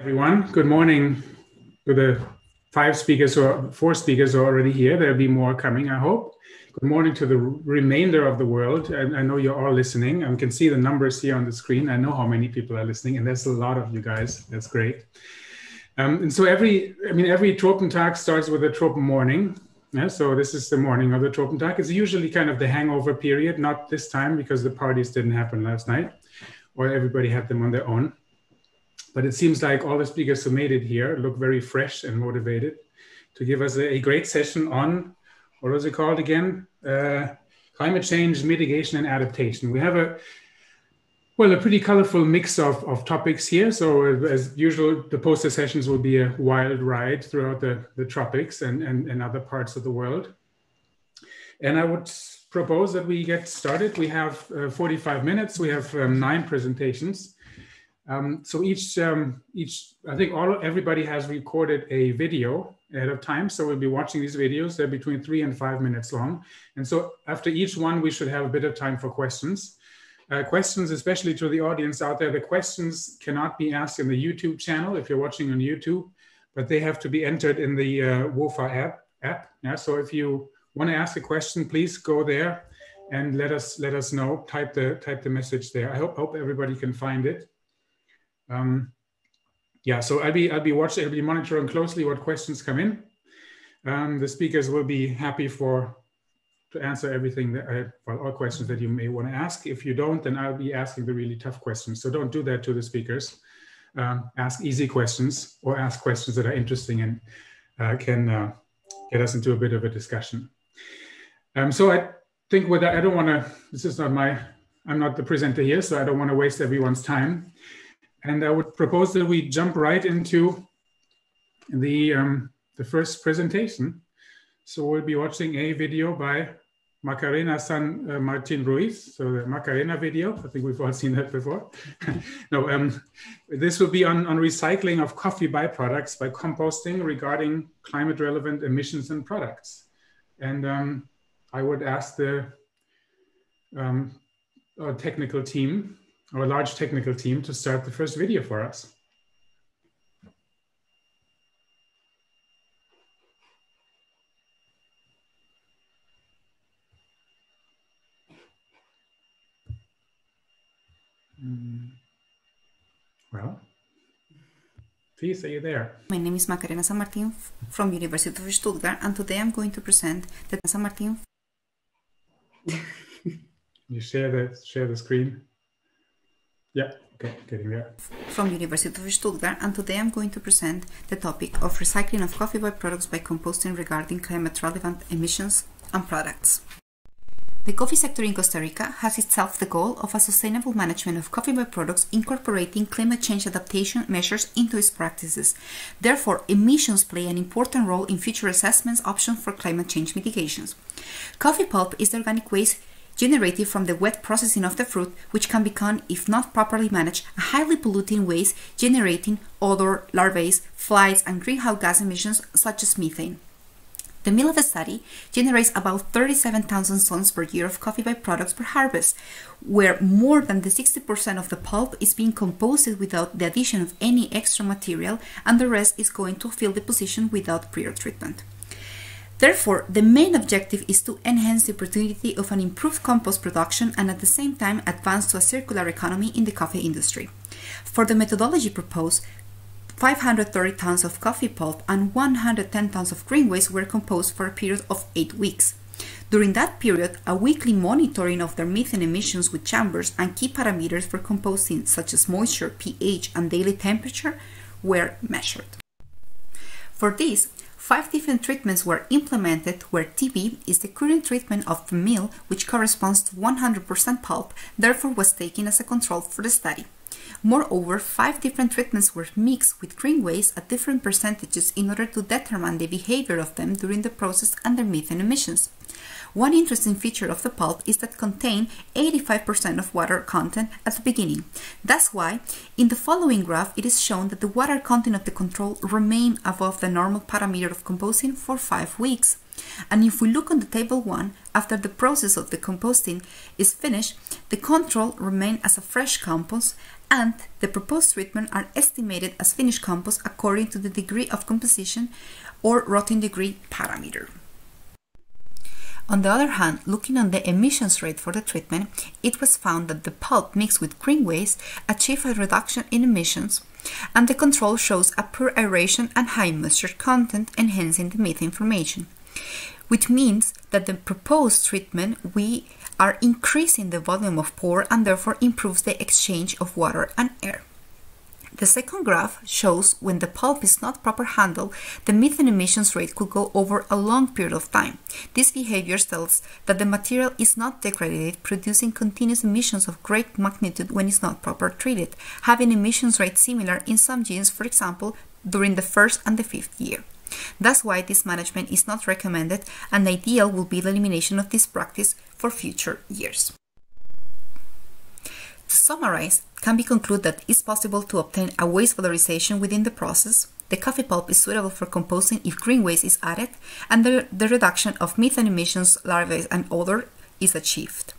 everyone. Good morning to the five speakers or four speakers are already here. There'll be more coming, I hope. Good morning to the remainder of the world. I, I know you're all listening. I can see the numbers here on the screen. I know how many people are listening, and there's a lot of you guys. That's great. Um, and so every, I mean, every Tropentag starts with a Tropen morning. Yeah, so this is the morning of the Tropentag. It's usually kind of the hangover period, not this time because the parties didn't happen last night, or everybody had them on their own. But it seems like all the speakers who made it here look very fresh and motivated to give us a, a great session on what was it called again? Uh, climate change mitigation and adaptation. We have a well, a pretty colorful mix of, of topics here. So as usual, the poster sessions will be a wild ride throughout the, the tropics and, and, and other parts of the world. And I would propose that we get started. We have uh, 45 minutes. We have um, nine presentations. Um, so each, um, each, I think all everybody has recorded a video ahead of time. So we'll be watching these videos. They're between three and five minutes long. And so after each one, we should have a bit of time for questions. Uh, questions, especially to the audience out there, the questions cannot be asked in the YouTube channel if you're watching on YouTube, but they have to be entered in the uh, Whova app. app. Yeah, so if you want to ask a question, please go there and let us let us know. Type the type the message there. I hope hope everybody can find it. Um, yeah, so I'll be I'll be watching, I'll be monitoring closely what questions come in. Um, the speakers will be happy for to answer everything that I, well, all questions that you may want to ask. If you don't, then I'll be asking the really tough questions. So don't do that to the speakers. Um, ask easy questions or ask questions that are interesting and uh, can uh, get us into a bit of a discussion. Um, so I think with that, I don't want to, this is not my, I'm not the presenter here, so I don't want to waste everyone's time. And I would propose that we jump right into the, um, the first presentation. So we'll be watching a video by Macarena San uh, Martin Ruiz. So the Macarena video, I think we've all seen that before. no, um, this will be on, on recycling of coffee byproducts by composting regarding climate relevant emissions and products. And um, I would ask the um, technical team our large technical team to start the first video for us. Mm. Well, please, are you there? My name is Macarena San Martin from University of Stuttgart, and today I'm going to present the San Martin. you share the share the screen. Yeah, okay. From University of Stuttgart, and today I'm going to present the topic of recycling of coffee byproducts by composting regarding climate-relevant emissions and products. The coffee sector in Costa Rica has itself the goal of a sustainable management of coffee byproducts incorporating climate change adaptation measures into its practices. Therefore, emissions play an important role in future assessments options for climate change mitigations. Coffee pulp is the organic waste generated from the wet processing of the fruit, which can become, if not properly managed, a highly polluting waste generating odor, larvae, flies, and greenhouse gas emissions such as methane. The mill of the study generates about 37,000 tons per year of coffee byproducts per harvest, where more than the 60% of the pulp is being composted without the addition of any extra material, and the rest is going to fill the position without prior treatment. Therefore, the main objective is to enhance the opportunity of an improved compost production and at the same time advance to a circular economy in the coffee industry. For the methodology proposed, 530 tons of coffee pulp and 110 tons of green waste were composed for a period of 8 weeks. During that period, a weekly monitoring of their methane emissions with chambers and key parameters for composting such as moisture, pH, and daily temperature were measured. For this, Five different treatments were implemented where TB is the current treatment of the meal which corresponds to 100% pulp, therefore was taken as a control for the study. Moreover, five different treatments were mixed with green waste at different percentages in order to determine the behavior of them during the process and their methane emissions. One interesting feature of the pulp is that contain 85% of water content at the beginning. That's why in the following graph it is shown that the water content of the control remain above the normal parameter of composting for 5 weeks. And if we look on the table 1, after the process of the composting is finished, the control remain as a fresh compost and the proposed treatment are estimated as finished compost according to the degree of composition or rotting degree parameter. On the other hand, looking on the emissions rate for the treatment, it was found that the pulp mixed with green waste achieved a reduction in emissions, and the control shows a poor aeration and high moisture content, enhancing the methane formation, which means that the proposed treatment we are increasing the volume of pore and therefore improves the exchange of water and air. The second graph shows when the pulp is not proper handled, the methane emissions rate could go over a long period of time. This behavior tells that the material is not degraded, producing continuous emissions of great magnitude when it's not properly treated, having emissions rates similar in some genes, for example, during the first and the fifth year. That's why this management is not recommended and the ideal will be the elimination of this practice for future years. To summarize, can be concluded that it's possible to obtain a waste valorization within the process. The coffee pulp is suitable for composting if green waste is added, and the, the reduction of methane emissions, larvae, and odor is achieved.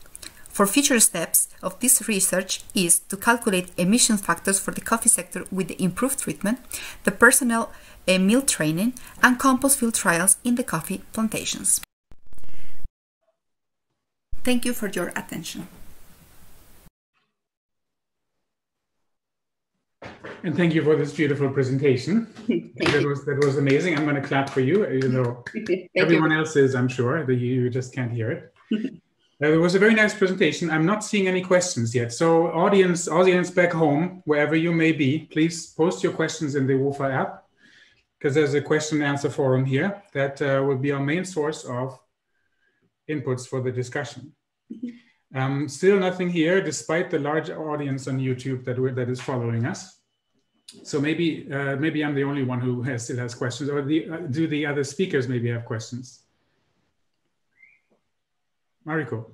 For future steps of this research is to calculate emission factors for the coffee sector with the improved treatment, the personnel uh, mill training, and compost field trials in the coffee plantations. Thank you for your attention. And thank you for this beautiful presentation. that was that was amazing. I'm going to clap for you, even though everyone you. else is, I'm sure, that you, just can't hear it. uh, it was a very nice presentation. I'm not seeing any questions yet. So, audience, audience back home, wherever you may be, please post your questions in the Whova app because there's a question and answer forum here that uh, will be our main source of inputs for the discussion. Mm-hmm. Um, still nothing here, despite the large audience on YouTube that, that is following us so maybe uh, maybe I'm the only one who has, still has questions, or the, uh, do the other speakers maybe have questions? Mariko.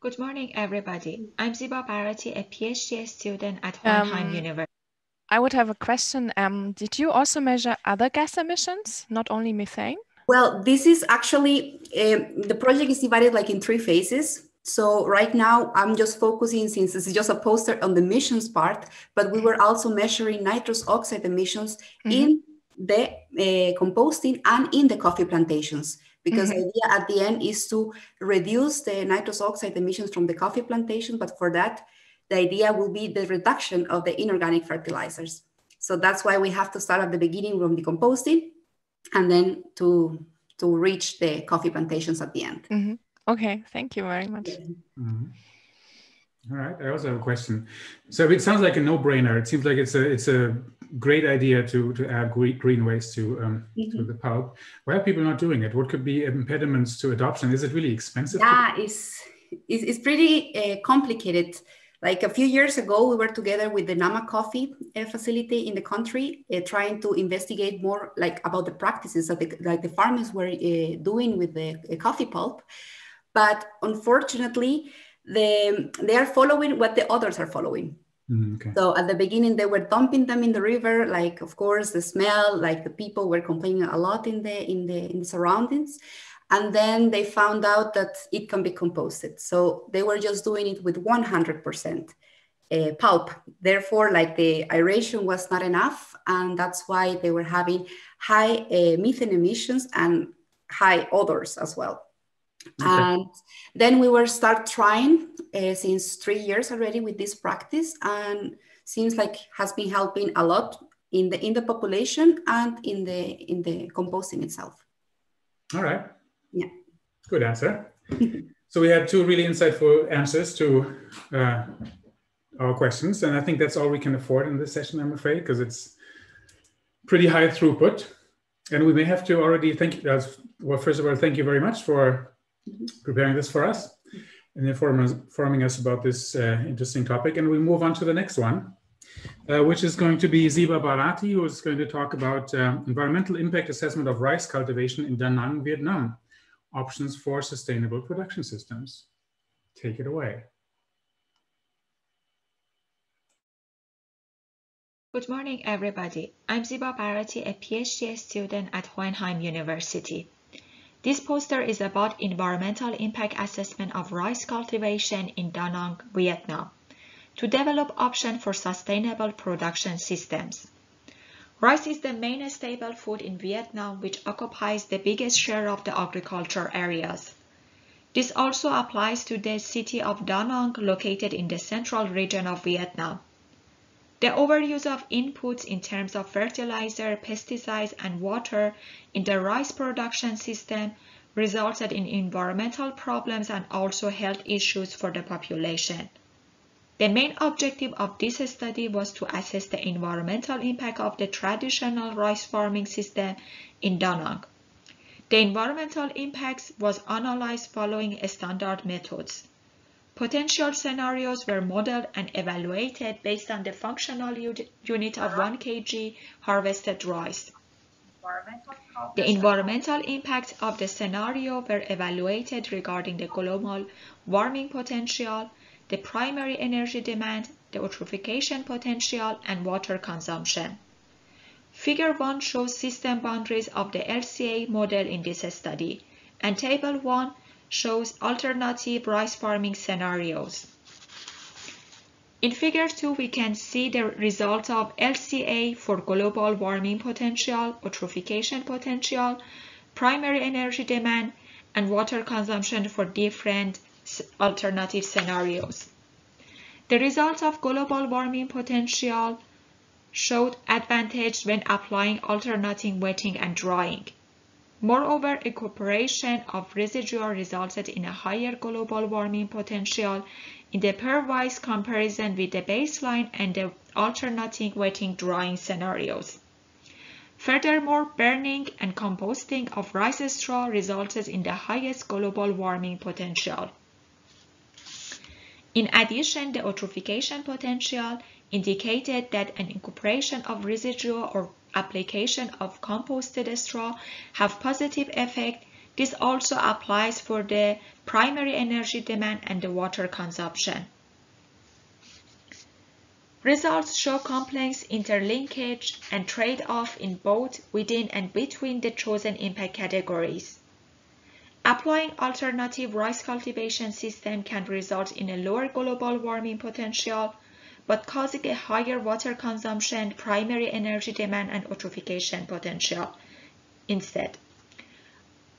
Good morning, everybody. I'm Ziba Barati, a PhD student at Hohenheim um, University. I would have a question. Um, did you also measure other gas emissions, not only methane? Well, this is actually, um, the project is divided like in three phases. So right now I'm just focusing since this is just a poster on the emissions part, but we were also measuring nitrous oxide emissions mm-hmm. in the uh, composting and in the coffee plantations because mm-hmm. the idea at the end is to reduce the nitrous oxide emissions from the coffee plantation but for that the idea will be the reduction of the inorganic fertilizers so that's why we have to start at the beginning from the composting and then to to reach the coffee plantations at the end mm-hmm. Okay, thank you very much. Mm-hmm. All right, I also have a question. So it sounds like a no-brainer. It seems like it's a it's a great idea to to add green waste to um, mm-hmm. to the pulp. Why are people not doing it? What could be impediments to adoption? Is it really expensive? Yeah, it's it's, it's pretty uh, complicated. Like a few years ago, we were together with the Nama Coffee uh, facility in the country, uh, trying to investigate more like about the practices that the, like the farmers were uh, doing with the uh, coffee pulp but unfortunately the, they are following what the others are following. Mm, okay. so at the beginning they were dumping them in the river like of course the smell like the people were complaining a lot in the in the in the surroundings. And then they found out that it can be composted. So they were just doing it with 100% uh, pulp. Therefore like the aeration was not enough and that's why they were having high uh, methane emissions and high odors as well Okay. And then we were start trying uh, since three years already with this practice, and seems like has been helping a lot in the in the population and in the in the composting itself. All right. Yeah. Good answer. so we had two really insightful answers to uh, our questions, and I think that's all we can afford in this session. I'm afraid because it's pretty high throughput, and we may have to already thank you. Well, first of all, thank you very much for preparing this for us and informing us about this uh, interesting topic. And we move on to the next one, uh, which is going to be Ziba Barati, who is going to talk about uh, environmental impact assessment of rice cultivation in Da Nang, Vietnam, options for sustainable production systems. Take it away. Good morning, everybody. I'm Ziba Barati, a PhD student at Hohenheim University. This poster is about environmental impact assessment of rice cultivation in Da Nang, Vietnam, to develop options for sustainable production systems. Rice is the main staple food in Vietnam, which occupies the biggest share of the agriculture areas. This also applies to the city of Da Nang, located in the central region of Vietnam. The overuse of inputs in terms of fertilizer, pesticides, and water in the rice production system resulted in environmental problems and also health issues for the population. The main objective of this study was to assess the environmental impact of the traditional rice farming system in Da Nang. The environmental impacts was analyzed following standard methods. Potential scenarios were modeled and evaluated based on the functional unit of 1 kg harvested rice. The environmental impacts of the scenario were evaluated regarding the global warming potential, the primary energy demand, the eutrophication potential, and water consumption. Figure 1 shows system boundaries of the LCA model in this study, and Table 1 shows alternative rice farming scenarios. In figure 2, we can see the result of LCA for global warming potential, eutrophication potential, primary energy demand, and water consumption for different alternative scenarios. The result of global warming potential showed advantage when applying alternating wetting and drying. Moreover, evaporation of residual resulted in a higher global warming potential in the pairwise comparison with the baseline and the alternating wetting drying scenarios. Furthermore, burning and composting of rice straw resulted in the highest global warming potential. In addition, the eutrophication potential indicated that an incorporation of residual or application of composted straw have positive effect. This also applies for the primary energy demand and the water consumption. Results show complex interlinkage and trade-off in both within and between the chosen impact categories. Applying alternative rice cultivation system can result in a lower global warming potential, but causing a higher water consumption, primary energy demand, and eutrophication potential instead.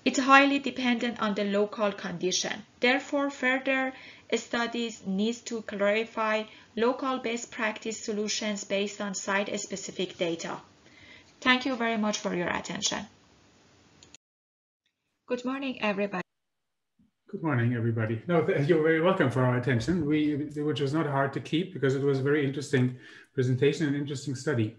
It's highly dependent on the local condition. Therefore, further studies need to clarify local best practice solutions based on site-specific data. Thank you very much for your attention. Good morning, everybody. Good morning, everybody. No, you're very welcome for our attention, we, which was not hard to keep because it was a very interesting presentation and interesting study.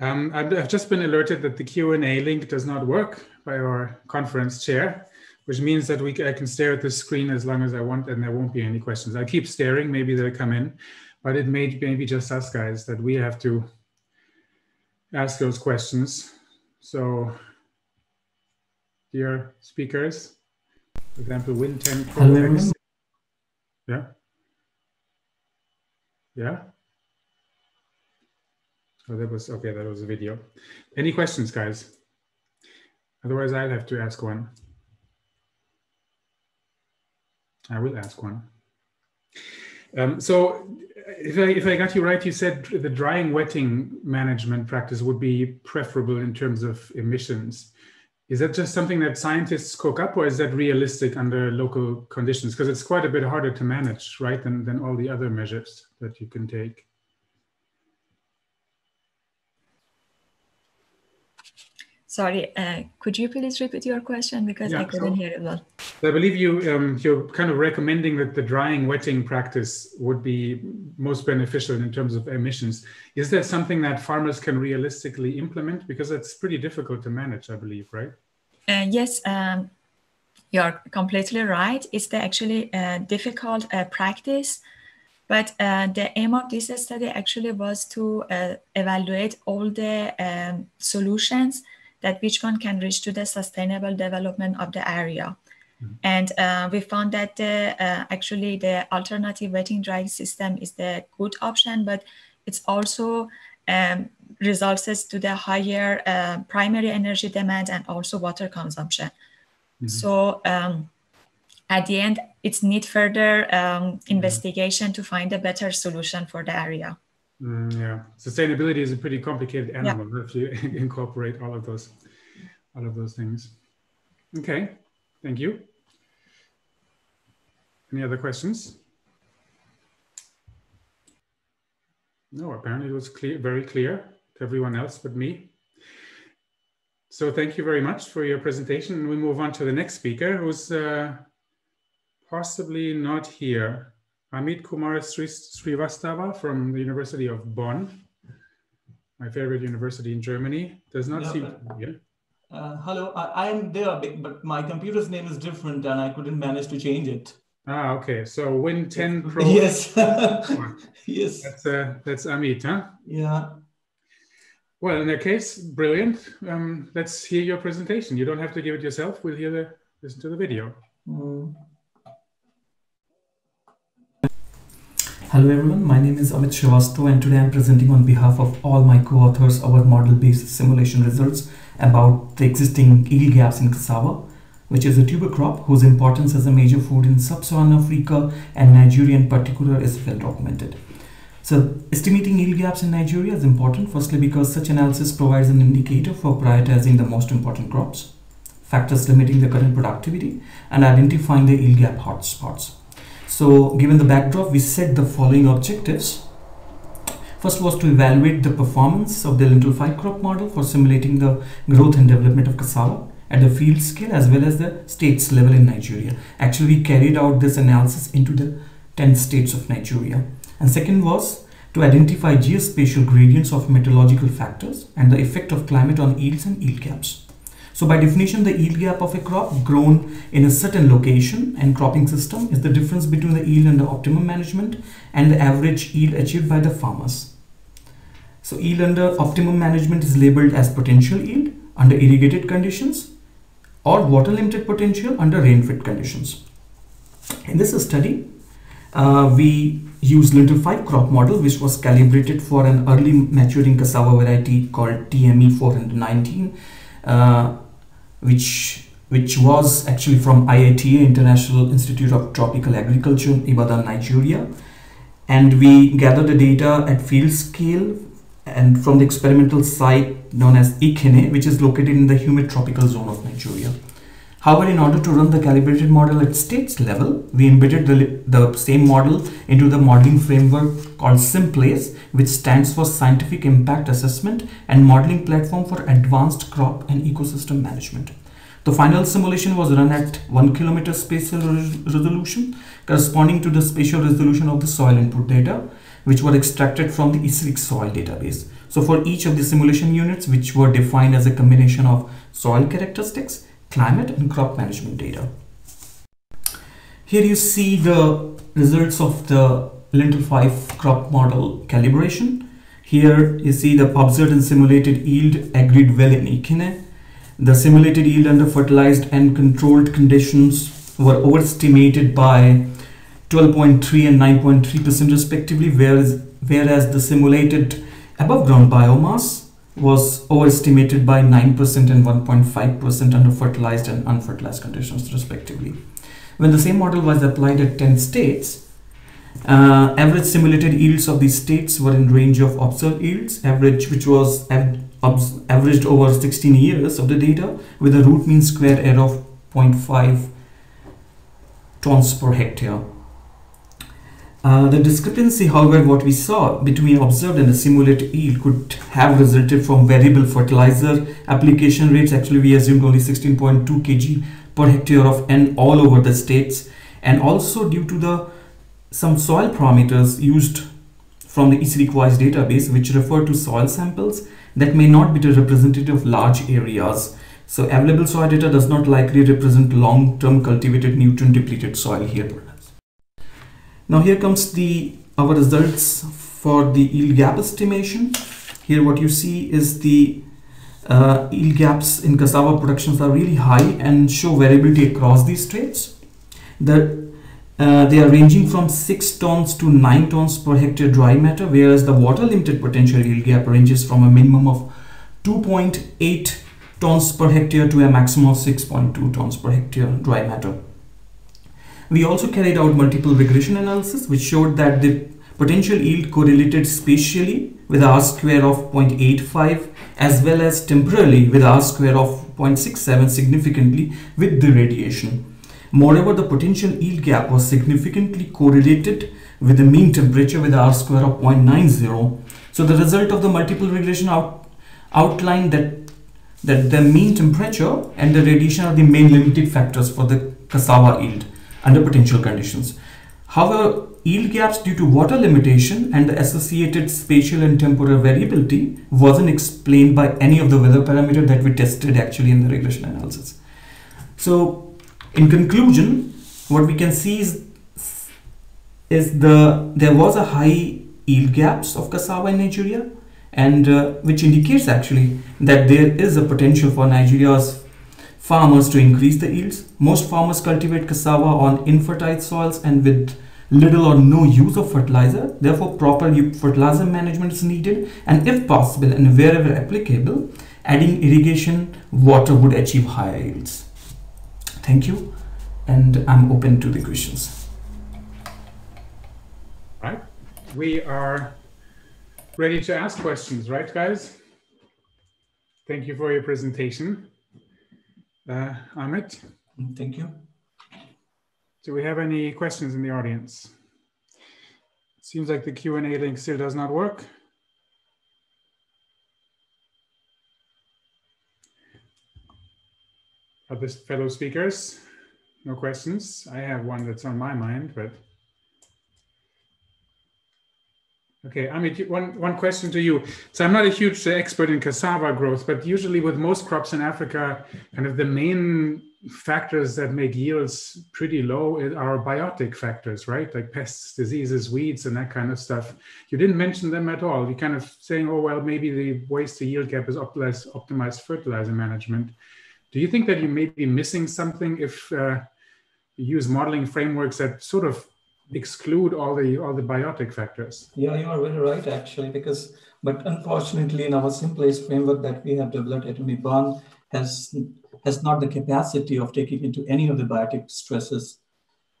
Um, I've just been alerted that the Q&A link does not work by our conference chair, which means that we I can stare at the screen as long as I want and there won't be any questions. I keep staring, maybe they'll come in, but it may maybe just us guys that we have to ask those questions. So, dear speakers, for example, Win 10 Pro X. Yeah. Yeah. Oh, that was okay. That was a video. Any questions, guys? Otherwise, I'll have to ask one. I will ask one. Um, so, if I, if I got you right, you said the drying wetting management practice would be preferable in terms of emissions. Is that just something that scientists cook up, or is that realistic under local conditions? Because it's quite a bit harder to manage, right, than, than all the other measures that you can take. Sorry, uh, could you please repeat your question because yeah, I couldn't so, hear it well. I believe you um, you're kind of recommending that the drying wetting practice would be most beneficial in terms of emissions. Is that something that farmers can realistically implement because it's pretty difficult to manage? I believe, right? Uh, yes, um, you're completely right. It's the actually uh, difficult uh, practice, but uh, the aim of this study actually was to uh, evaluate all the um, solutions that which one can reach to the sustainable development of the area. Mm-hmm. And uh, we found that the, uh, actually the alternative wetting drying system is the good option, but it's also um, results to the higher uh, primary energy demand and also water consumption. Mm-hmm. So um, at the end, it's need further um, mm-hmm. investigation to find a better solution for the area. Mm, yeah, sustainability is a pretty complicated animal yeah. if you incorporate all of those, all of those things. Okay, thank you. Any other questions? No, apparently it was clear, very clear to everyone else but me. So thank you very much for your presentation. And we move on to the next speaker, who's uh, possibly not here. Amit Kumar Srivastava from the University of Bonn, my favorite university in Germany. Does not yeah, seem to be here. Uh, hello, I, am there, but my computer's name is different and I couldn't manage to change it. Ah, okay. So Win 10 Pro. Yes. yes. That's, uh, that's Amit, huh? Yeah. Well, in that case, brilliant. Um, let's hear your presentation. You don't have to give it yourself. We'll hear the listen to the video. Mm. Hello everyone, my name is Amit Srivastav and today I'm presenting on behalf of all my co-authors our model-based simulation results about the existing yield gaps in cassava, which is a tuber crop whose importance as a major food in sub-Saharan Africa and Nigeria in particular is well documented. So estimating yield gaps in Nigeria is important firstly because such analysis provides an indicator for prioritizing the most important crops, factors limiting the current productivity, and identifying the yield gap hotspots. So given the backdrop, we set the following objectives. First was to evaluate the performance of the LINTUL 5 crop model for simulating the growth and development of cassava at the field scale as well as the states level in Nigeria. Actually, we carried out this analysis into the 10 states of Nigeria. And second was to identify geospatial gradients of meteorological factors and the effect of climate on yields and yield gaps. So by definition, the yield gap of a crop grown in a certain location and cropping system is the difference between the yield under optimum management and the average yield achieved by the farmers. So yield under optimum management is labeled as potential yield under irrigated conditions or water limited potential under rain-fed conditions. In this study, uh, we used LINTUL 5 crop model which was calibrated for an early maturing cassava variety called TME 419 uh, which which was actually from IITA, International Institute of Tropical Agriculture in Ibadan, Nigeria. And we gathered the data at field scale and from the experimental site known as Ikenne, which is located in the humid tropical zone of Nigeria. However, in order to run the calibrated model at states level, we embedded the, the same model into the modeling framework called SimPlace, which stands for Scientific Impact Assessment and Modeling Platform for Advanced Crop and Ecosystem Management. The final simulation was run at 1 kilometer spatial resolution, corresponding to the spatial resolution of the soil input data, which were extracted from the ISRIC soil database. So for each of the simulation units, which were defined as a combination of soil characteristics, climate and crop management data. Here you see the results of the LINTUL 5 crop model calibration. Here you see the observed and simulated yield agreed well in Ikenne. The simulated yield under fertilized and controlled conditions were overestimated by 12.3 and 9.3% respectively, whereas, whereas the simulated above ground biomass was overestimated by 9% and 1.5% under fertilized and unfertilized conditions respectively. When the same model was applied at 10 states, uh, average simulated yields of these states were in range of observed yields, average which was av averaged over 16 years of the data with a root mean square error of 0.5 tons per hectare. Uh, the discrepancy, however, what we saw between observed and the simulated yield could have resulted from variable fertilizer application rates. Actually, we assumed only 16.2 kg per hectare of N all over the states and also due to the some soil parameters used from the ISRIC-WISE database which refer to soil samples that may not be representative of large areas. So available soil data does not likely represent long-term cultivated nutrient depleted soil here. Now here comes the our results for the yield gap estimation. Here what you see is the uh, yield gaps in cassava productions are really high and show variability across these traits. The, uh, they are ranging from 6 tons to 9 tons per hectare dry matter whereas the water limited potential yield gap ranges from a minimum of 2.8 tons per hectare to a maximum of 6.2 tons per hectare dry matter. We also carried out multiple regression analysis which showed that the potential yield correlated spatially with R square of 0.85 as well as temporally with R square of 0.67 significantly with the radiation. Moreover, the potential yield gap was significantly correlated with the mean temperature with R square of 0.90. So the result of the multiple regression out, outlined that, that the mean temperature and the radiation are the main limiting factors for the cassava yield under potential conditions. However, yield gaps due to water limitation and the associated spatial and temporal variability wasn't explained by any of the weather parameter that we tested actually in the regression analysis. So in conclusion, what we can see is, is the there was a high yield gaps of cassava in Nigeria and uh, which indicates actually that there is a potential for Nigeria's farmers to increase the yields. Most farmers cultivate cassava on infertile soils and with little or no use of fertilizer. Therefore, proper fertilizer management is needed and if possible and wherever applicable, adding irrigation water would achieve higher yields. Thank you and I'm open to the questions. Right. We are ready to ask questions, right guys? Thank you for your presentation. Uh, Amit? Thank you. Do we have any questions in the audience? Seems like the Q&A link still does not work. Other fellow speakers? No questions? I have one that's on my mind, but Okay, I mean, one, one question to you. So I'm not a huge expert in cassava growth, but usually with most crops in Africa, kind of the main factors that make yields pretty low are biotic factors, right? Like pests, diseases, weeds, and that kind of stuff. You didn't mention them at all. You're kind of saying, oh, well, maybe the waste to yield gap is optimized, optimized fertilizer management. Do you think that you may be missing something if uh, you use modeling frameworks that sort of exclude all the all the biotic factors. Yeah, you are very right actually, because but unfortunately in our SimPlace framework that we have developed at Uni Bonn has has not the capacity of taking into any of the biotic stresses.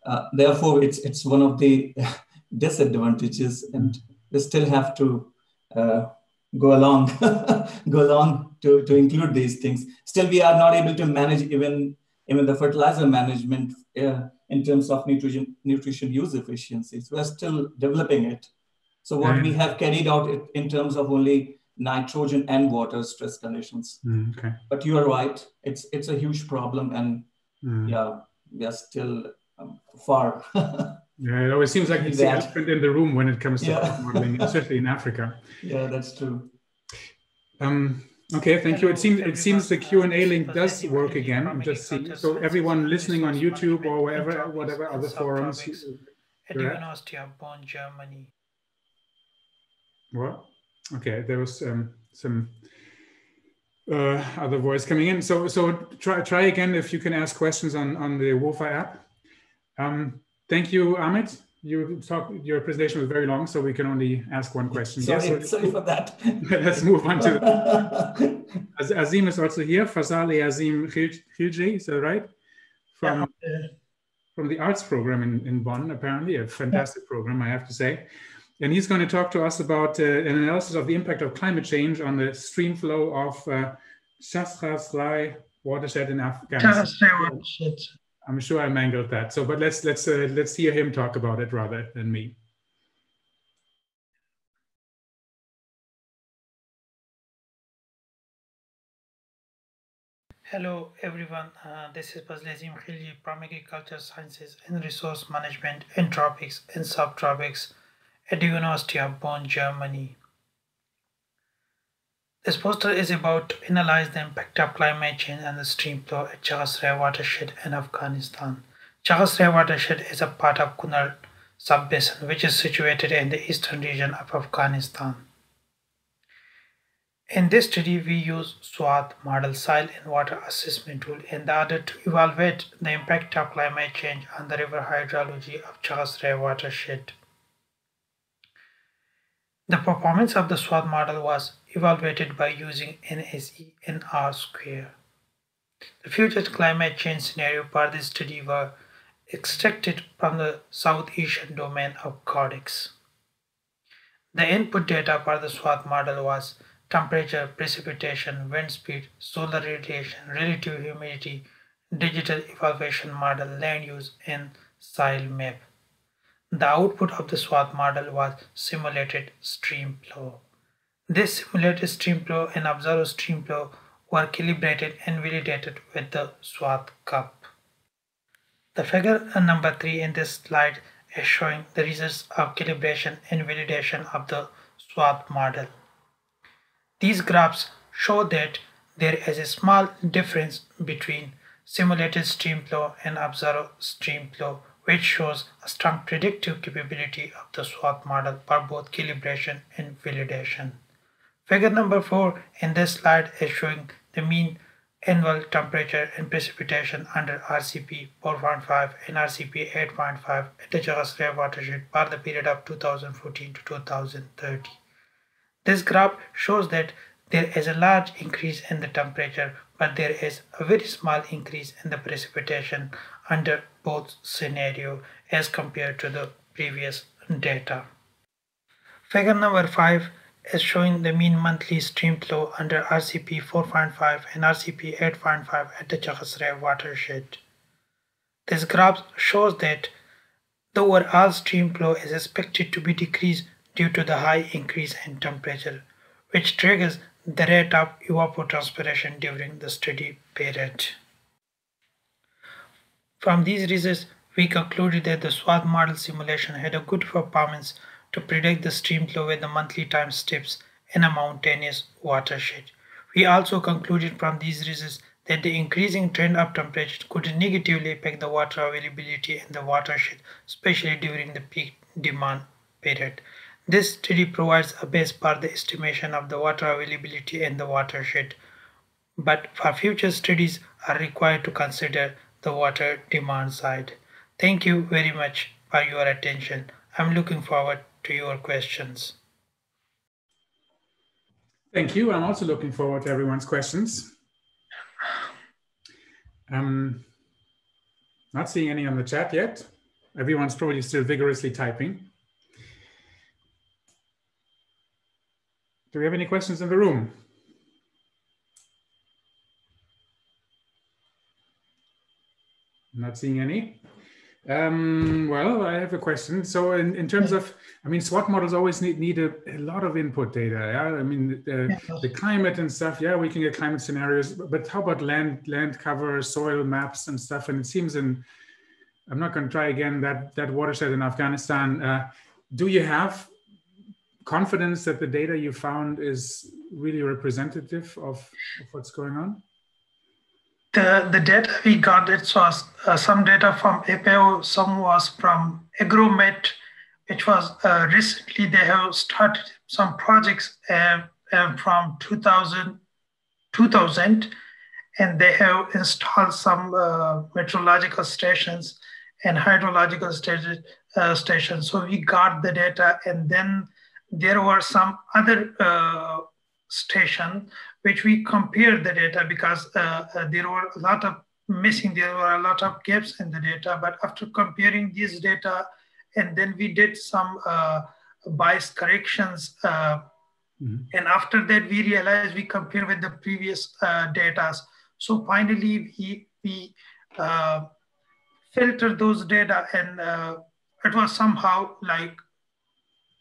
Uh, therefore, it's it's one of the disadvantages, and we still have to uh, go along go along to, to include these things. Still, we are not able to manage even even the fertilizer management. Uh, in terms of nutrition, nutrition use efficiencies. We're still developing it. So what mm. we have carried out in terms of only nitrogen and water stress conditions. Mm, okay. But you are right. It's it's a huge problem, and mm. yeah, we are still um, far. yeah, it always seems like it's the elephant in the room when it comes to yeah. modeling, especially in Africa. Yeah, that's true. Um, Okay, thank you. It seems it seems the Q and A link does work again. I'm just seeing. So everyone listening on YouTube or wherever, whatever other forums. University of Bonn, Germany. What? Okay, there was um, some uh, other voice coming in. So so try try again if you can ask questions on on the Whova app. Um, thank you, Amit you talk your presentation was very long, so we can only ask one question. Sorry, yes, sorry for that. let's move on to Azim is also here. Fazali Azim Khilji, is that right? From yeah. from the arts program in, in Bonn, apparently a fantastic yeah. program, I have to say. And he's going to talk to us about uh, an analysis of the impact of climate change on the stream flow of uh, Shastra watershed in Afghanistan. I'm sure I mangled that. So, but let's let's uh, let's hear him talk about it rather than me. Hello everyone, uh, this is Bazlazim Khilji from Agriculture Sciences and Resource Management in Tropics and Subtropics at the University of Bonn, Germany. This poster is about to analyze the impact of climate change and the stream flow at Chagos watershed in Afghanistan. Chagos watershed is a part of Kunar sub-basin which is situated in the eastern region of Afghanistan. In this study, we use SWAT model soil and water assessment tool in order to evaluate the impact of climate change on the river hydrology of Chagos watershed. The performance of the SWAT model was evaluated by using NSE and R square. The future climate change scenario of this study were extracted from the South Asian domain of CORDEX. The input data for the SWAT model was temperature, precipitation, wind speed, solar radiation, relative humidity, digital evaluation model, land use, and soil map. The output of the SWAT model was simulated stream flow. This simulated stream flow and observed stream flow were calibrated and validated with the SWOT cup. The figure uh, number 3 in this slide is showing the results of calibration and validation of the SWAT model. These graphs show that there is a small difference between simulated stream flow and observed stream flow which shows a strong predictive capability of the SWAT model for both calibration and validation. Figure number 4 in this slide is showing the mean annual temperature and precipitation under RCP 4.5 and RCP 8.5 at the Chaghassariya watershed for the period of 2014 to 2030. This graph shows that there is a large increase in the temperature but there is a very small increase in the precipitation under both scenario as compared to the previous data. Figure number 5 is showing the mean monthly stream flow under RCP 4.5 and RCP 8.5 at the Chaghassariya watershed. This graph shows that the overall stream flow is expected to be decreased due to the high increase in temperature, which triggers the rate of evapotranspiration during the study period. From these results, we concluded that the SWAT model simulation had a good performance to predict the stream flow with the monthly time steps in a mountainous watershed. We also concluded from these results that the increasing trend of temperature could negatively affect the water availability in the watershed, especially during the peak demand period. This study provides a base for the estimation of the water availability in the watershed, but for future studies are required to consider the water demand side. Thank you very much for your attention. I'm looking forward to your questions. Thank you. I'm also looking forward to everyone's questions. Um, not seeing any on the chat yet. Everyone's probably still vigorously typing. Do we have any questions in the room? Not seeing any. Um, well, I have a question. So, in, in terms of, I mean, SWAT models always need, need a, a lot of input data. Yeah, I mean, the, the climate and stuff. Yeah, we can get climate scenarios, but how about land land cover, soil maps and stuff? And it seems in, I'm not going to try again that that watershed in Afghanistan. Uh, do you have confidence that the data you found is really representative of, of what's going on? The, the data we got, it was uh, some data from FAO, some was from Agromet, which was uh, recently they have started some projects uh, uh from 2000, 2000 and they have installed some uh, meteorological stations and hydrological uh, stations. So we got the data and then there were some other station which we compared the data because uh, uh, there were a lot of missing, there were a lot of gaps in the data. But after comparing these data, and then we did some uh, bias corrections. Uh, mm-hmm. And after that, we realized we compare with the previous uh, data. So finally, we, we filtered those data and it was somehow like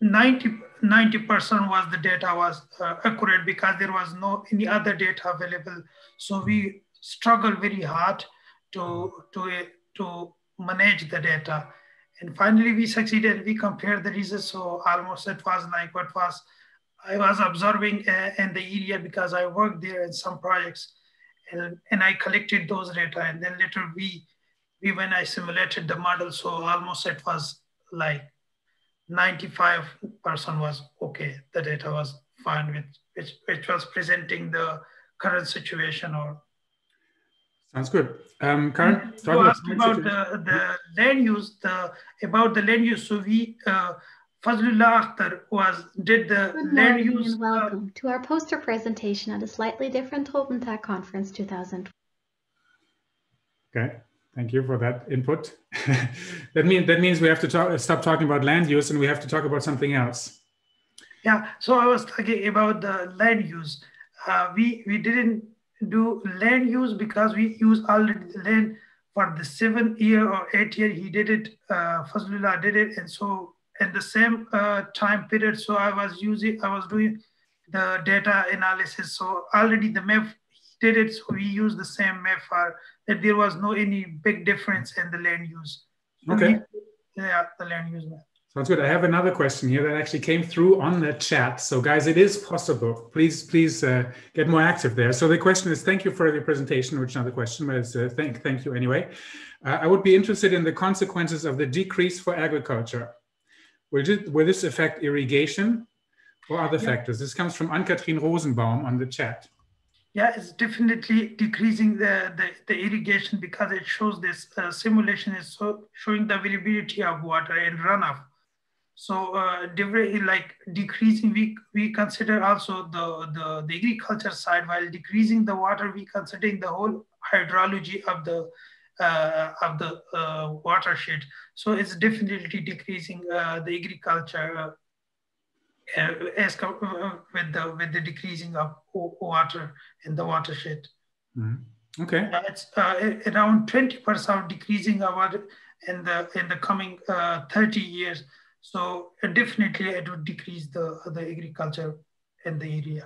90 90% was the data was uh, accurate because there was no any other data available. So we struggled very hard to to to manage the data. And finally we succeeded we compared the results. So almost it was like what was i was observing uh, in the area because i worked there in some projects and, and i collected those data. And then later we we when i simulated the model. So almost it was like 95% was okay. The data was fine, with, which, which was presenting the current situation or Sounds good. Um, Karen, you asked about the, the land use, the about the land use. So we uh, Fazlullah Akhtar was did the Good land morning use. and welcome to our poster presentation at a slightly different Tropentag conference 2020. Okay, thank you for that input. that means that means we have to talk, stop talking about land use and we have to talk about something else. Yeah, so I was talking about the land use. Uh, we we didn't do land use because we use already the land for the seventh year or eighth year. He did it. Uh, Fazlullah did it, and so in the same uh, time period. So I was using, I was doing the data analysis. So already the map did it. So we use the same map for that. There was no any big difference in the land use. Okay. yeah, the land use map. Sounds good. I have another question here that actually came through on the chat. So, guys, it is possible. Please, please uh, get more active there. So, the question is: Thank you for the presentation, which is not question, but it's a thank, thank you anyway. Uh, I would be interested in the consequences of the decrease for agriculture. Will it, will this affect irrigation or other factors? This comes from Ann-Kathrin Rosenbaum on the chat. Yeah, it's definitely decreasing the, the, the irrigation because it shows this uh, simulation is so showing the availability of water and runoff. So uh, like decreasing, we, we consider also the, the, the agriculture side while decreasing the water, we considering the whole hydrology of the uh, of the uh, watershed. So it's definitely decreasing uh, the agriculture uh, uh, as uh, with the with the decreasing of water in the watershed. Mhm. Okay. Uh, it's uh, around twenty percent decreasing of water in the in the coming uh, thirty years. So definitely it would decrease the the agriculture in the area.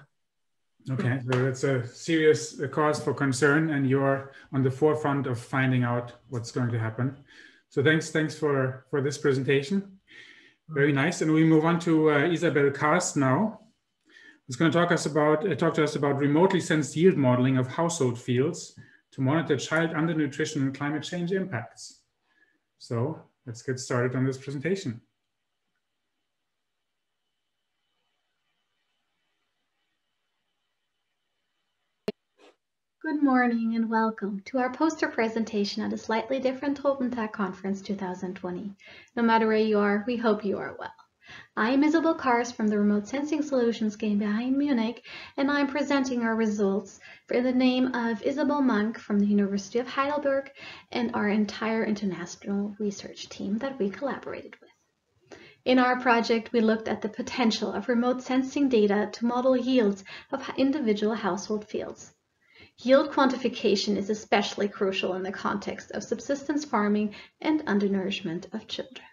Okay, so that's a serious cause for concern, and you're on the forefront of finding out what's going to happen. So thanks, thanks for for this presentation. Very nice, and we move on to uh, Isabel Karst now, who's going to talk us about uh, talk to us about remotely sensed yield modeling of household fields to monitor child undernutrition and climate change impacts. So let's get started on this presentation. Good morning and welcome to our poster presentation at a slightly different Tropentag conference 2020. No matter where you are, we hope you are well. I am Isabel Karst from the Remote Sensing Solutions GmbH in Munich, and I am presenting our results for the name of Isabel Mank from the University of Heidelberg and our entire international research team that we collaborated with. In our project, we looked at the potential of remote sensing data to model yields of individual household fields. Yield quantification is especially crucial in the context of subsistence farming and undernourishment of children.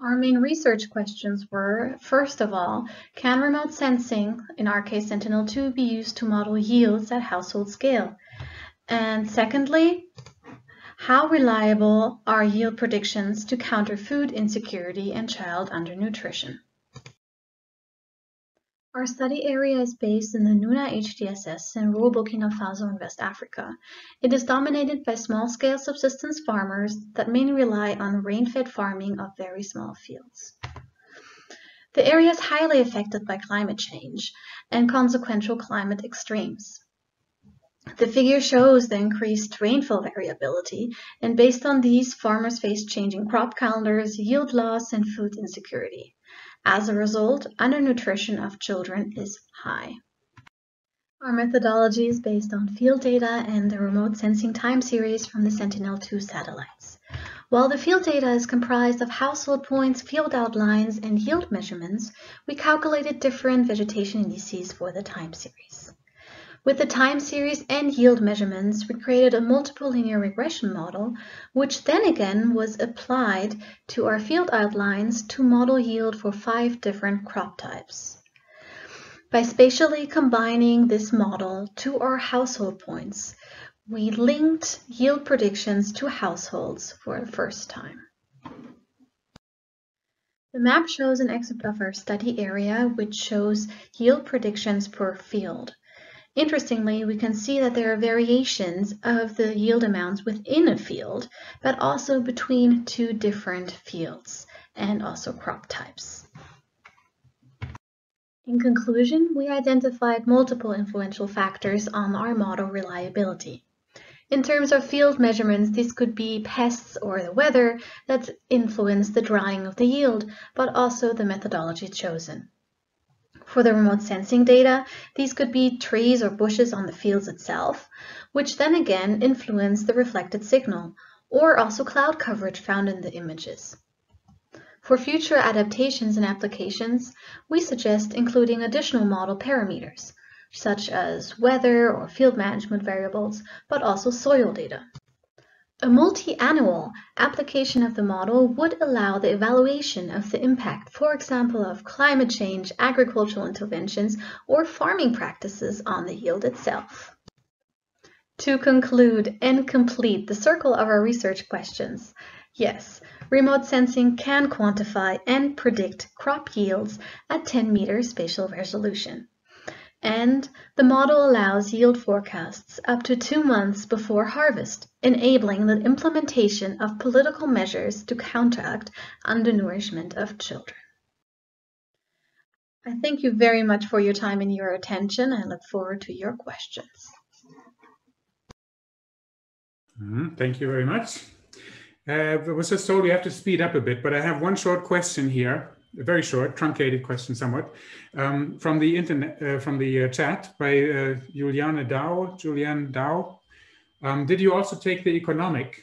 Our main research questions were, first of all, can remote sensing, in our case Sentinel-2, be used to model yields at household scale? And secondly, how reliable are yield predictions to counter food insecurity and child undernutrition? Our study area is based in the Nouna HDSS in rural Burkina Faso in West Africa. It is dominated by small-scale subsistence farmers that mainly rely on rain-fed farming of very small fields. The area is highly affected by climate change and consequential climate extremes. The figure shows the increased rainfall variability, and based on these, farmers face changing crop calendars, yield loss, and food insecurity. As a result, undernutrition of children is high. Our methodology is based on field data and the remote sensing time series from the Sentinel-2 satellites. While the field data is comprised of household points, field outlines, and yield measurements, we calculated different vegetation indices for the time series. With the time series and yield measurements, we created a multiple linear regression model, which then again was applied to our field outlines to model yield for five different crop types. By spatially combining this model to our household points, we linked yield predictions to households for the first time. The map shows an excerpt of our study area, which shows yield predictions per field. Interestingly, we can see that there are variations of the yield amounts within a field, but also between two different fields and also crop types. In conclusion, we identified multiple influential factors on our model reliability. In terms of field measurements, this could be pests or the weather that influence the drying of the yield, but also the methodology chosen. For the remote sensing data, these could be trees or bushes on the fields itself, which then again influence the reflected signal, or also cloud coverage found in the images. For future adaptations and applications, we suggest including additional model parameters, such as weather or field management variables, but also soil data. A multi-annual application of the model would allow the evaluation of the impact, for example, of climate change, agricultural interventions, or farming practices on the yield itself. To conclude and complete the circle of our research questions, yes, remote sensing can quantify and predict crop yields at 10 meter spatial resolution and the model allows yield forecasts up to two months before harvest, enabling the implementation of political measures to counteract undernourishment of children. I thank you very much for your time and your attention. I look forward to your questions. Mm -hmm. Thank you very much. Uh, I was just told we have to speed up a bit, but I have one short question here very short, truncated question somewhat, um, from the internet, uh, from the uh, chat by uh, Juliana Dow, Julianne Dow. Um, did you also take the economic?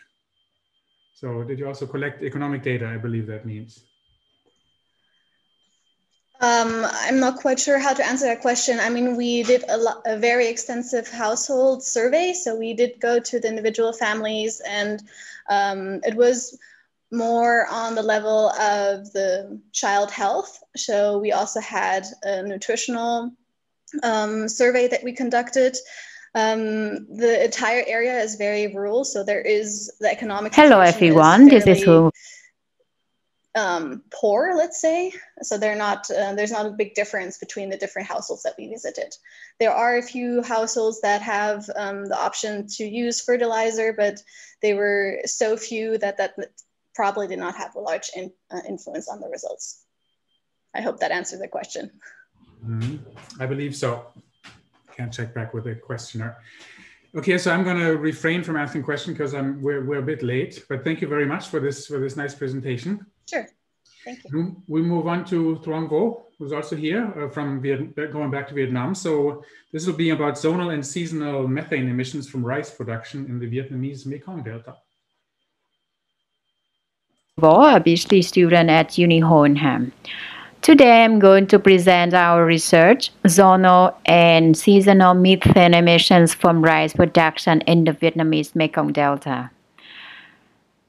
So did you also collect economic data? I believe that means. Um, I'm not quite sure how to answer that question. I mean, we did a, a, very extensive household survey. So we did go to the individual families and um, it was more on the level of the child health. So we also had a nutritional um, survey that we conducted. Um, the entire area is very rural, so there is the economic. Hello, everyone. Fairly, this is who. Um, poor, let's say. So they're not. Uh, there's not a big difference between the different households that we visited. There are a few households that have um, the option to use fertilizer, but they were so few that that probably did not have a large in, uh, influence on the results. I hope that answered the question. Mm-hmm. I believe so. Can't check back with the questioner. Okay, so I'm going to refrain from asking questions because I'm we're, we're a bit late. But thank you very much for this for this nice presentation. Sure, thank you. We move on to Truong Vo, who's also here uh, from Viet going back to Vietnam. So this will be about zonal and seasonal methane emissions from rice production in the Vietnamese Mekong Delta. A PhD student at Uni Hohenheim. Today I'm going to present our research, zonal and seasonal methane emissions from rice production in the Vietnamese Mekong Delta.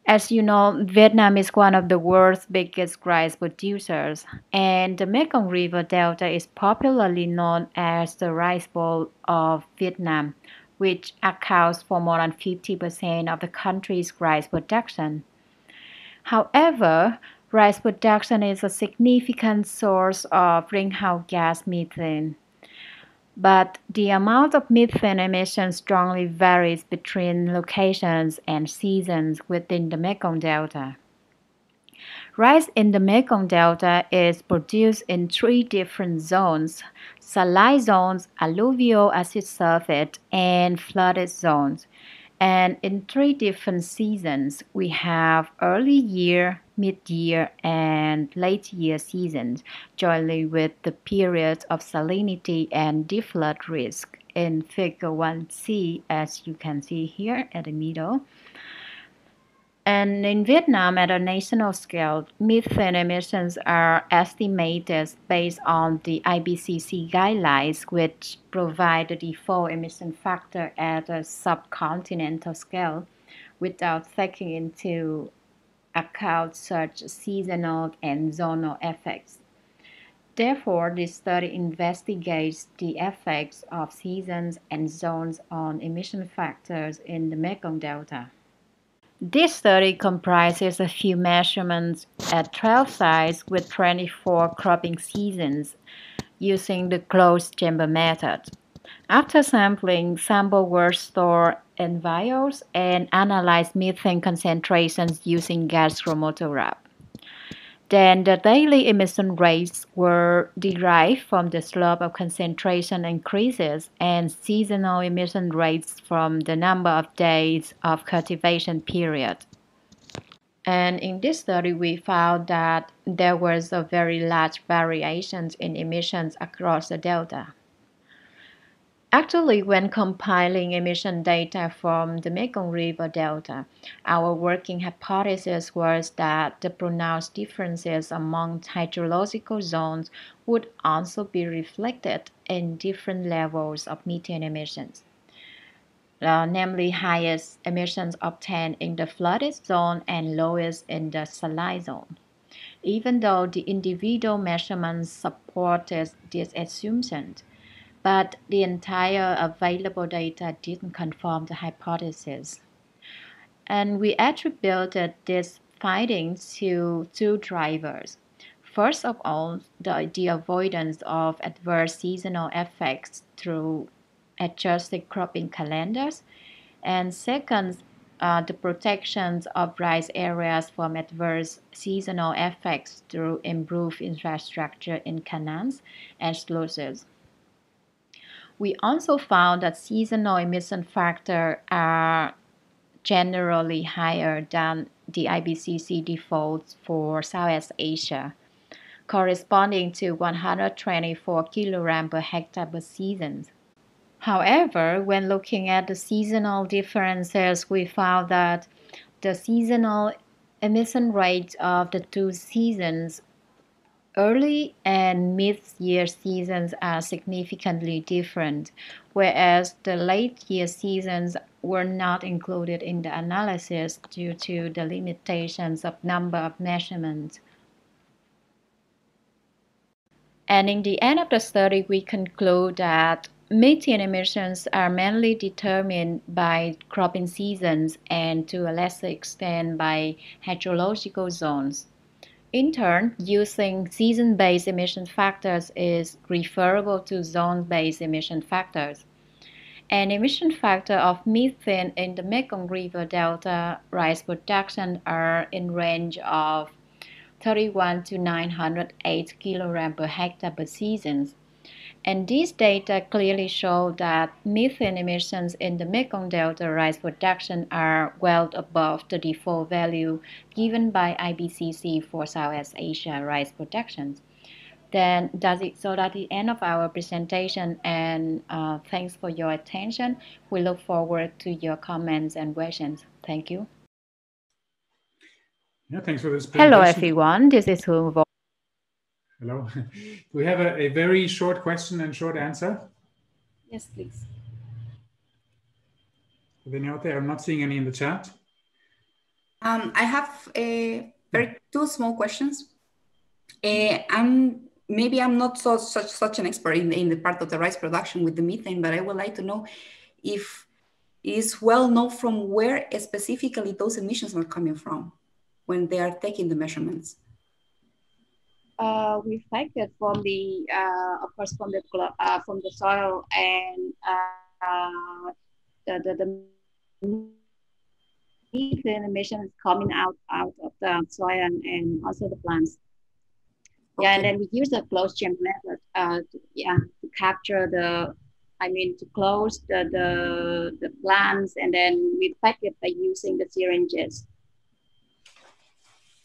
As you know, Vietnam is one of the world's biggest rice producers, and the Mekong River Delta is popularly known as the Rice Bowl of Vietnam, which accounts for more than 50% of the country's rice production. However, rice production is a significant source of greenhouse gas methane. But the amount of methane emissions strongly varies between locations and seasons within the Mekong Delta. Rice in the Mekong Delta is produced in three different zones, saline zones, alluvial acid sulfate, and flooded zones. And in three different seasons, we have early year, mid-year, and late year seasons, jointly with the periods of salinity and deflood risk in figure 1c, as you can see here at the middle. And in Vietnam, at a national scale, methane emissions are estimated based on the IPCC guidelines, which provide the default emission factor at a subcontinental scale without taking into account such seasonal and zonal effects. Therefore, this study investigates the effects of seasons and zones on emission factors in the Mekong Delta. This study comprises a few measurements at 12 sites with 24 cropping seasons using the closed chamber method. After sampling, samples were stored in vials and analyzed methane concentrations using gas chromatograph. Then the daily emission rates were derived from the slope of concentration increases and seasonal emission rates from the number of days of cultivation period. And in this study, we found that there was a very large variations in emissions across the delta. Actually, when compiling emission data from the Mekong River Delta, our working hypothesis was that the pronounced differences among hydrological zones would also be reflected in different levels of methane emissions. Uh, namely, highest emissions obtained in the flooded zone and lowest in the saline zone. Even though the individual measurements supported this assumption, but the entire available data didn't confirm the hypothesis. And we attributed this finding to two drivers. First of all, the, the avoidance of adverse seasonal effects through adjusted cropping calendars, and second, uh, the protections of rice areas from adverse seasonal effects through improved infrastructure in canals and sluices. We also found that seasonal emission factors are generally higher than the IPCC defaults for Southeast Asia, corresponding to 124 kg per hectare per season. However, when looking at the seasonal differences, we found that the seasonal emission rate of the two seasons Early and mid-year seasons are significantly different, whereas the late-year seasons were not included in the analysis due to the limitations of number of measurements. And in the end of the study, we conclude that methane emissions are mainly determined by cropping seasons and to a lesser extent by hydrological zones. In turn, using season-based emission factors is referable to zone-based emission factors. An emission factor of methane in the Mekong River Delta rice production are in range of 31 to 908 kg per hectare per season. And these data clearly show that methane emissions in the Mekong Delta rice production are well above the default value given by IPCC for Southeast Asia rice production. Then does it so that's the end of our presentation and uh, thanks for your attention. We look forward to your comments and questions. Thank you. Yeah, thanks for this. Hello everyone, this is Hương Hello. we have a, a, very short question and short answer? Yes, please. Any out there? I'm not seeing any in the chat. Um, I have a very two small questions. Uh, I'm maybe I'm not so such such an expert in the, in the part of the rice production with the methane, but I would like to know if it is well known from where specifically those emissions are coming from when they are taking the measurements uh, reflected from the, uh, of course, from the uh, from the soil and uh, the, the, the methane emissions coming out out of the soil and, and also the plants. Okay. Yeah, and then we use the closed chamber method. Uh, to, yeah, to capture the, I mean, to close the the the plants, and then we pack it by using the syringes.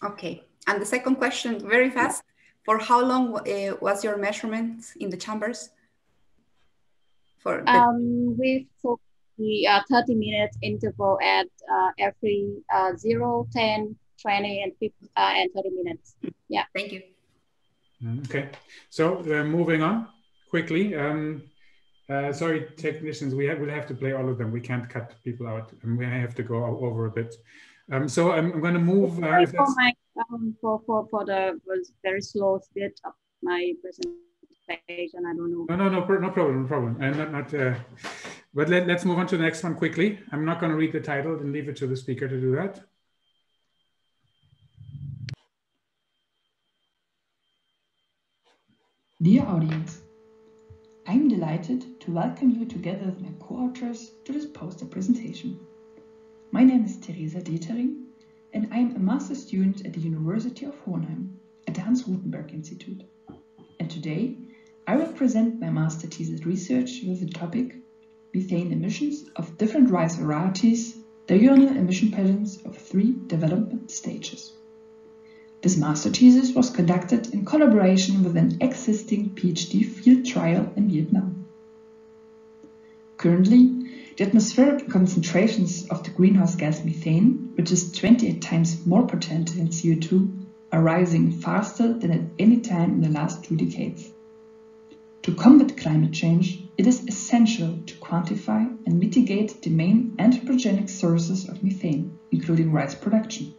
Okay, and the second question, very fast. For how long uh, was your measurement in the chambers? For the- um, we took the uh, 30 minute interval at uh, every uh, 0, 10, 20, and, 50, uh, and 30 minutes. Yeah. Thank you. Mm, okay. So uh, moving on quickly. Um, uh, sorry, technicians, we have, we'll have to play all of them. We can't cut people out and we have to go over a bit. Um, so I'm, I'm going to move. Uh, for, my, um, for, for, for the was very slow speed of my presentation. I don't know. No, no, no, no problem, no problem. And not, not uh, but let, let's move on to the next one quickly. I'm not going to read the title and leave it to the speaker to do that. Dear audience, I'm delighted to welcome you together with my co-authors to this poster presentation. My name is Theresa Detering and I am a master student at the University of Hohenheim. At the Hans Ruthenberg Institute. And today, I will present my master thesis research with the topic Methane emissions of different rice varieties, diurnal emission patterns of three development stages. This master thesis was conducted in collaboration with an existing PhD field trial in Vietnam. Currently, the atmospheric concentrations of the greenhouse gas methane, which is 28 times more potent than CO2, are rising faster than at any time in the last two decades. To combat climate change, it is essential to quantify and mitigate the main anthropogenic sources of methane, including rice production.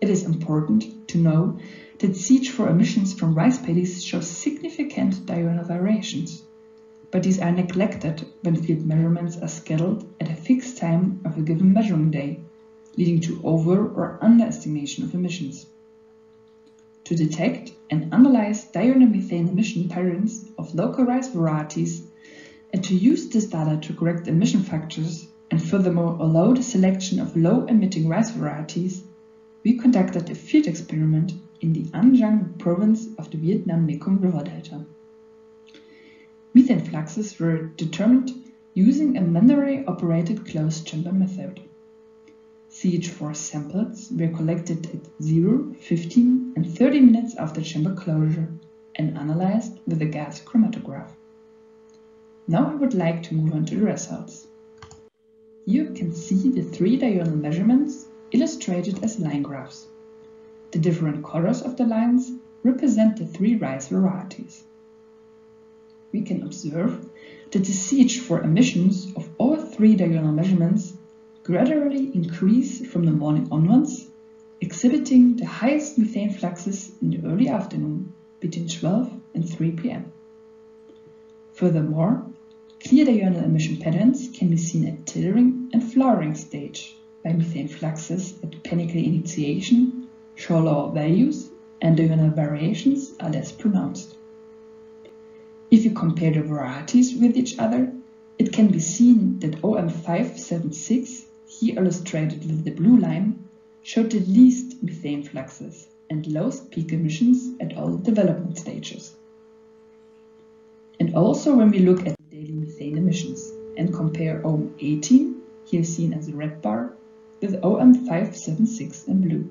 It is important to know that CH4 emissions from rice paddies show significant diurnal variations, but these are neglected when field measurements are scheduled at a fixed time of a given measuring day, leading to over or underestimation of emissions. To detect and analyze diurnal methane emission patterns of local rice varieties and to use this data to correct emission factors and furthermore allow the selection of low emitting rice varieties we conducted a field experiment in the An Giang province of the Vietnam Mekong River Delta. Methane fluxes were determined using a manually operated closed chamber method. CH4 samples were collected at 0, 15 and 30 minutes after chamber closure and analyzed with a gas chromatograph. Now I would like to move on to the results. You can see the three diurnal measurements illustrated as line graphs. The different colors of the lines represent the three rice varieties. We can observe that the CH4 emissions of all three diurnal measurements gradually increase from the morning onwards, exhibiting the highest methane fluxes in the early afternoon between 12 and 3 pm. Furthermore, clear diurnal emission patterns can be seen at tillering and flowering stage by methane fluxes at panicle initiation show lower values and diurnal variations are less pronounced. If you compare the varieties with each other, it can be seen that OM576, here illustrated with the blue line, showed the least methane fluxes and lowest peak emissions at all development stages. And also when we look at daily methane emissions and compare OM18, here seen as a red bar, with OM576 in blue.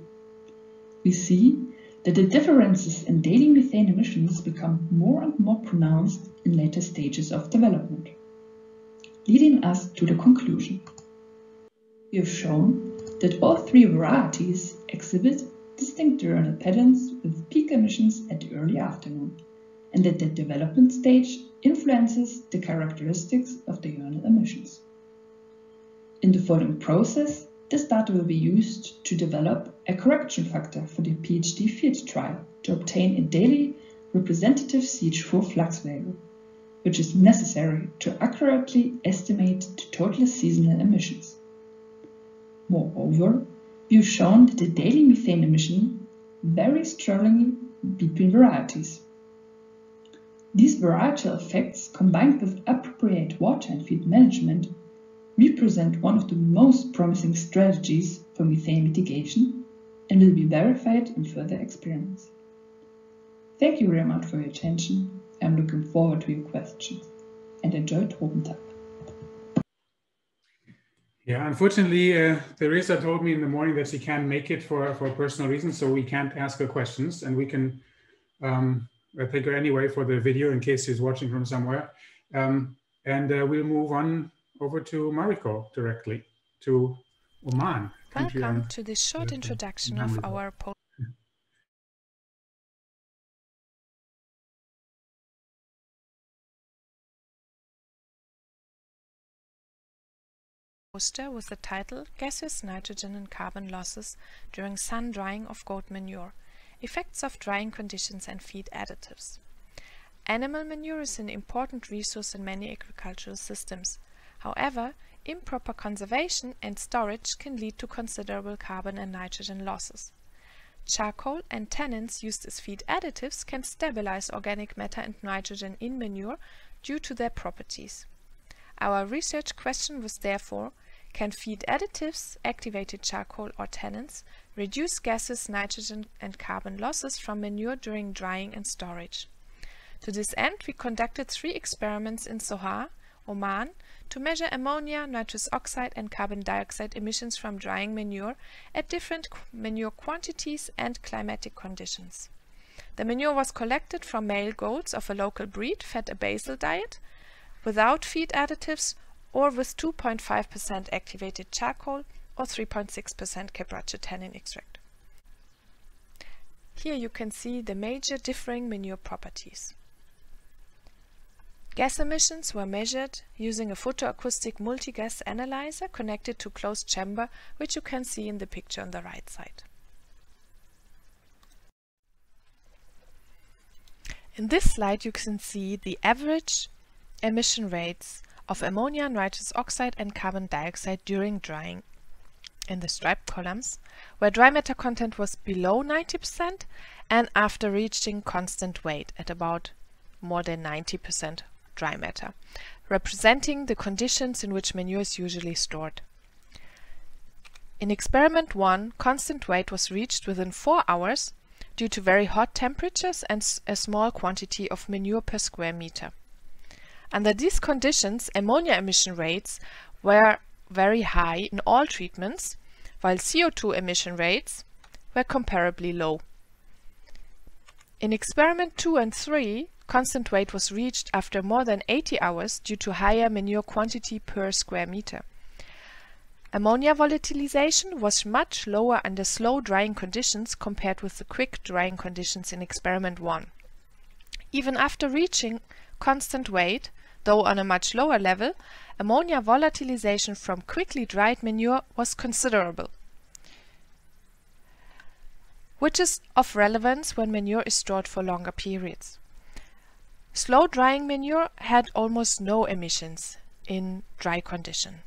We see that the differences in daily methane emissions become more and more pronounced in later stages of development, leading us to the conclusion. We have shown that all three varieties exhibit distinct diurnal patterns with peak emissions at the early afternoon, and that the development stage influences the characteristics of the diurnal emissions. In the following process, this data will be used to develop a correction factor for the PhD field trial to obtain a daily representative CH4 flux value, which is necessary to accurately estimate the total seasonal emissions. Moreover, we've shown that the daily methane emission varies strongly between varieties. These varietal effects, combined with appropriate water and feed management, represent one of the most promising strategies for methane mitigation and will be verified in further experiments. Thank you very much for your attention. I'm looking forward to your questions and enjoy Tropentag. Yeah, unfortunately, uh, Teresa told me in the morning that she can't make it for, for personal reasons, so we can't ask her questions, and we can um, take her anyway for the video in case she's watching from somewhere. Um, and uh, we'll move on over to Mariko directly, to Oman. Welcome to this short introduction of our poster with the title Gaseous Nitrogen and Carbon Losses During Sun Drying of Goat Manure Effects of Drying Conditions and Feed Additives. Animal manure is an important resource in many agricultural systems. However, improper conservation and storage can lead to considerable carbon and nitrogen losses. Charcoal and tannins used as feed additives can stabilize organic matter and nitrogen in manure due to their properties. Our research question was therefore, can feed additives, activated charcoal or tannins, reduce gases, nitrogen and carbon losses from manure during drying and storage. To this end, we conducted three experiments in Sohar, Oman, to measure ammonia, nitrous oxide and carbon dioxide emissions from drying manure at different manure quantities and climatic conditions. The manure was collected from male goats of a local breed fed a basal diet, without feed additives or with 2.5% activated charcoal or 3.6% quebracho tannin extract. Here you can see the major differing manure properties. Gas emissions were measured using a photoacoustic multi-gas analyzer connected to closed chamber, which you can see in the picture on the right side. In this slide you can see the average emission rates of ammonia, nitrous oxide and carbon dioxide during drying in the striped columns, where dry matter content was below 90% and after reaching constant weight at about more than 90% dry matter, representing the conditions in which manure is usually stored. In experiment 1, constant weight was reached within 4 hours due to very hot temperatures and a small quantity of manure per square meter. Under these conditions, ammonia emission rates were very high in all treatments, while CO2 emission rates were comparably low. In experiment 2 and 3, constant weight was reached after more than 80 hours due to higher manure quantity per square meter. Ammonia volatilization was much lower under slow drying conditions compared with the quick drying conditions in experiment 1. Even after reaching constant weight, though on a much lower level, ammonia volatilization from quickly dried manure was considerable, which is of relevance when manure is stored for longer periods. Slow drying manure had almost no emissions in dry condition.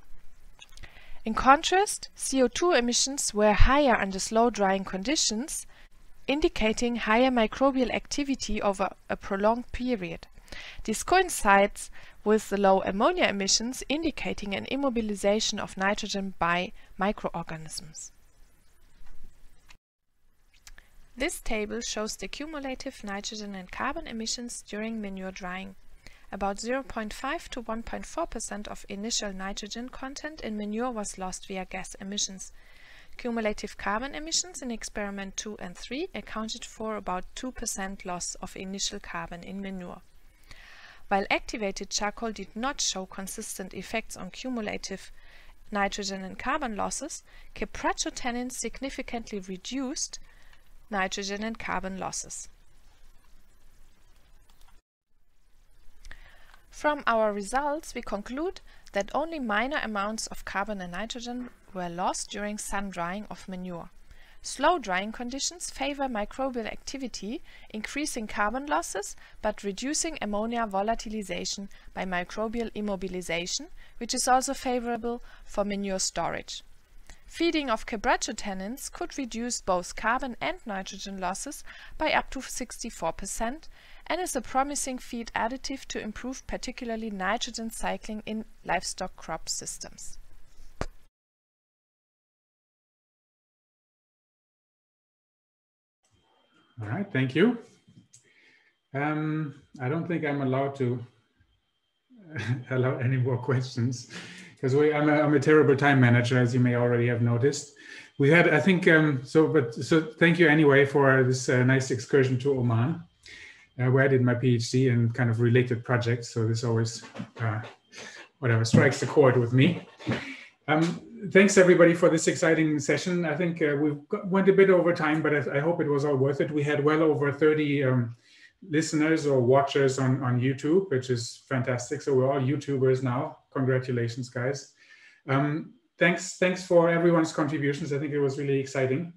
In contrast, CO2 emissions were higher under slow drying conditions, indicating higher microbial activity over a prolonged period. This coincides with the low ammonia emissions indicating an immobilization of nitrogen by microorganisms. This table shows the cumulative nitrogen and carbon emissions during manure drying. About 0.5 to 1.4% of initial nitrogen content in manure was lost via gas emissions. Cumulative carbon emissions in experiment 2 and 3 accounted for about 2% loss of initial carbon in manure. While activated charcoal did not show consistent effects on cumulative nitrogen and carbon losses, tannin significantly reduced nitrogen and carbon losses. From our results, we conclude that only minor amounts of carbon and nitrogen were lost during sun drying of manure. Slow drying conditions favor microbial activity, increasing carbon losses but reducing ammonia volatilization by microbial immobilization, which is also favorable for manure storage. Feeding of quebracho tannins could reduce both carbon and nitrogen losses by up to 64% and is a promising feed additive to improve particularly nitrogen cycling in livestock crop systems. All right, thank you. Um, I don't think I'm allowed to allow any more questions because I'm a, I'm a terrible time manager, as you may already have noticed. We had, I think, um, so, but so thank you anyway for this uh, nice excursion to Oman, uh, where I did my PhD in kind of related projects. So this always, uh, whatever, strikes the chord with me. Um, thanks everybody for this exciting session. I think uh, we went a bit over time, but I, I, hope it was all worth it. We had well over 30 um, listeners or watchers on, on YouTube, which is fantastic. So we're all YouTubers now. Congratulations, guys. Um, thanks, thanks for everyone's contributions. I think it was really exciting.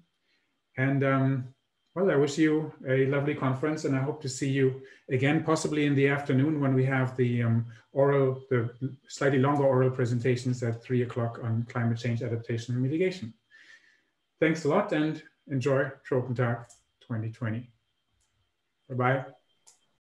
And um, well, I wish you a lovely conference and I hope to see you again, possibly in the afternoon when we have the um, oral, the slightly longer oral presentations at three o'clock on climate change adaptation and mitigation. Thanks a lot and enjoy Tropentag 2020. Bye-bye.